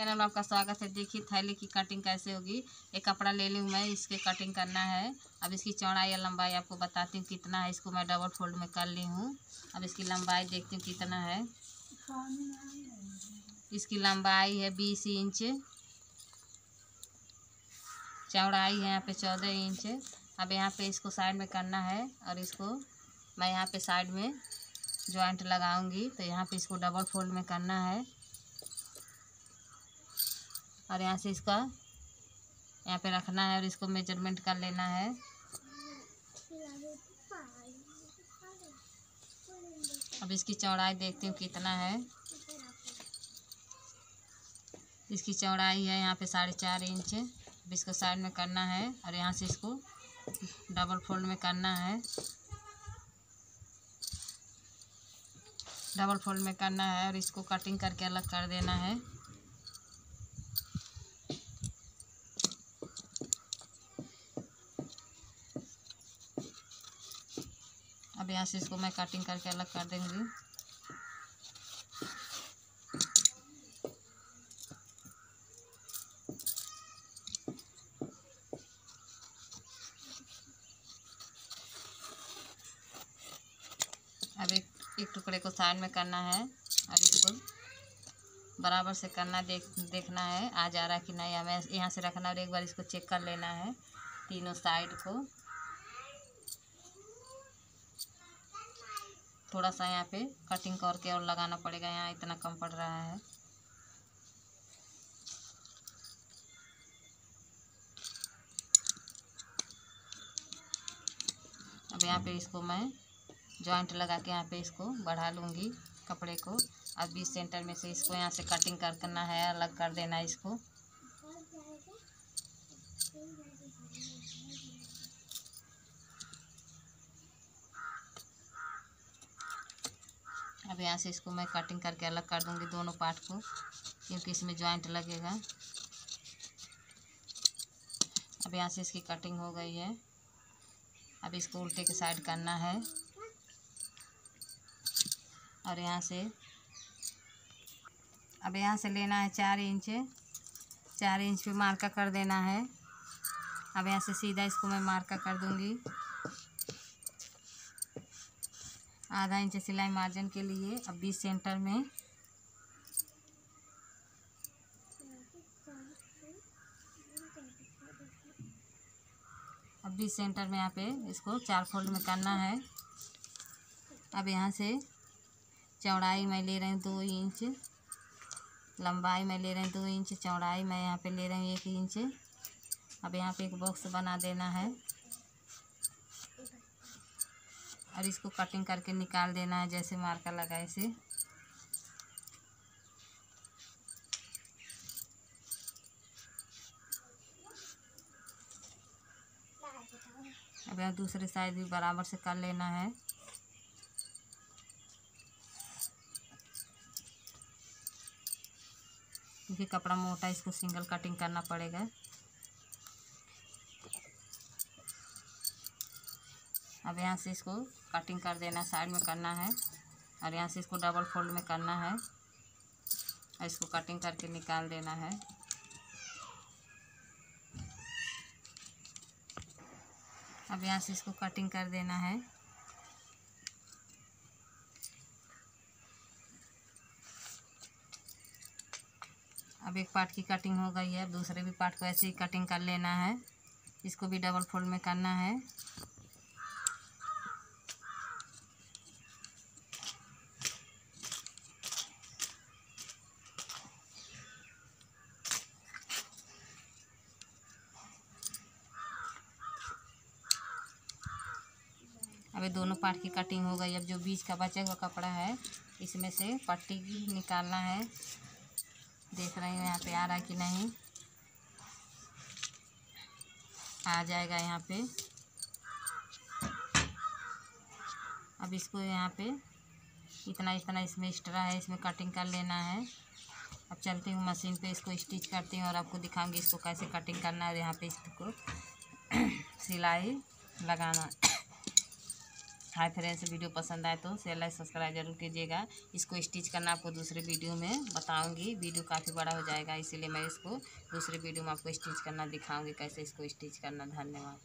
Channel में आपका स्वागत है। देखिए, थैली की कटिंग कैसे होगी? एक कपड़ा ले लूँ मैं, इसके कटिंग करना है। अब इसकी चौड़ाई या लंबाई आपको बताती हूँ कितना है। इसको मैं डबल फोल्ड में कर ली हूँ। अब इसकी लंबाई देखती हूँ कितना है। इसकी लंबाई है बीस इंच। चौड़ाई है यहाँ पे चौदह इंच। अब यहाँ पे इसको साइड में करना है और इसको मैं यहाँ पे साइड में जॉइंट लगाऊँगी। तो यहाँ पे इसको डबल फोल्ड में करना है। और यहाँ से इसका, यहाँ पे रखना है और इसको मेज़रमेंट कर लेना है। अब इसकी चौड़ाई देखती हूँ कितना है। इसकी चौड़ाई है यहाँ पे साढ़े चार इंच। अब इसको साइड में करना है और यहाँ से इसको डबल फोल्ड में करना है। डबल फोल्ड में करना है और इसको कटिंग करके अलग कर देना है। अब यहाँ से, इसको मैं कटिंग करके अलग कर देंगी। अब एक एक टुकड़े को साइड में करना है। और इसको बराबर से करना, देख, देखना है, आ जा रहा कि नहीं, हमें यहाँ से रखना और एक बार इसको चेक कर लेना है, तीनों साइड को। थोड़ा सा यहाँ पे कटिंग करके और लगाना पड़ेगा, यहाँ इतना कम पड़ रहा है। अब यहाँ पे इसको मैं जॉइंट लगा के यहाँ पे इसको बढ़ा लूँगी कपड़े को। अब बीस सेंटर में से इसको यहाँ से कटिंग कर करना है, अलग कर देना है इसको। अब यहाँ से इसको मैं कटिंग करके अलग कर दूँगी दोनों पार्ट को, क्योंकि इसमें जॉइंट लगेगा। अब यहाँ से इसकी कटिंग हो गई है। अब इसको उल्टे के साइड करना है। और यहाँ से, अब यहाँ से लेना है चार इंच चार इंच पे मार्का कर देना है। अब यहाँ से सीधा इसको मैं मार्का कर दूँगी। आधा इंच सिलाई मार्जिन के लिए अब बीस सेंटर में। अब बीस सेंटर में यहाँ पे इसको चार फोल्ड में करना है। अब यहाँ से चौड़ाई मैं ले रही हूँ दो इंच, लंबाई मैं ले रही हूँ दो इंच, चौड़ाई मैं यहाँ पे ले रही हूँ एक इंच। अब यहाँ पे एक बॉक्स बना देना है। और इसको कटिंग करके निकाल देना है, जैसे मार्का लगाए से। अब यहाँ दूसरे साइड भी बराबर से कर लेना है। क्योंकि कपड़ा मोटा है, इसको सिंगल कटिंग करना पड़ेगा। अब यहाँ से इसको कटिंग कर देना साइड में करना है। और यहाँ से इसको डबल फोल्ड में करना है। और इसको कटिंग करके निकाल देना है। अब यहाँ से इसको कटिंग कर देना है। अब एक पार्ट की कटिंग हो गई है। अब दूसरे भी पार्ट को ऐसे ही कटिंग कर लेना है। इसको भी डबल फोल्ड में करना है। ये दोनों पार्ट की कटिंग हो गई। अब जो बीच का बचा हुआ कपड़ा है, इसमें से पट्टी निकालना है। देख रही हूँ यहाँ पे आ रहा कि नहीं? आ जाएगा यहाँ पे। अब इसको यहाँ पे इतना इतना इसमें एक्स्ट्रा है, इसमें कटिंग कर लेना है। अब चलती हूँ मशीन पे, इसको स्टिच करती हूँ और आपको दिखाऊँगी इसको कैसे कटिंग करना है और यहाँ पे इसको सिलाई लगाना। हाय फ्रेंड्स, वीडियो पसंद आए तो शेयर लाइक सब्सक्राइब ज़रूर कीजिएगा। इसको स्टिच करना आपको दूसरे वीडियो में बताऊँगी। वीडियो काफ़ी बड़ा हो जाएगा, इसीलिए मैं इसको दूसरे वीडियो में आपको स्टिच करना दिखाऊँगी, कैसे इसको स्टिच करना, धन्यवाद।